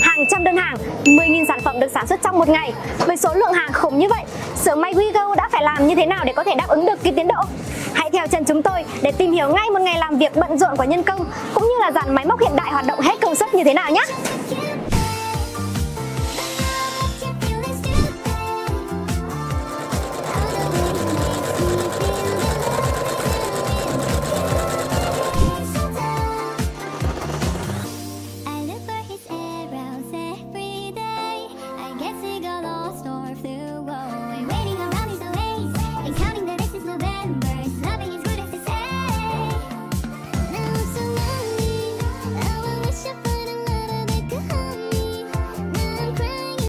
Hàng trăm đơn hàng, 10.000 sản phẩm được sản xuất trong một ngày. Với số lượng hàng khủng như vậy, xưởng may WeGo đã phải làm như thế nào để có thể đáp ứng được cái tiến độ? Hãy theo chân chúng tôi để tìm hiểu ngay một ngày làm việc bận rộn của nhân công cũng như là dàn máy móc hiện đại hoạt động hết công suất như thế nào nhé.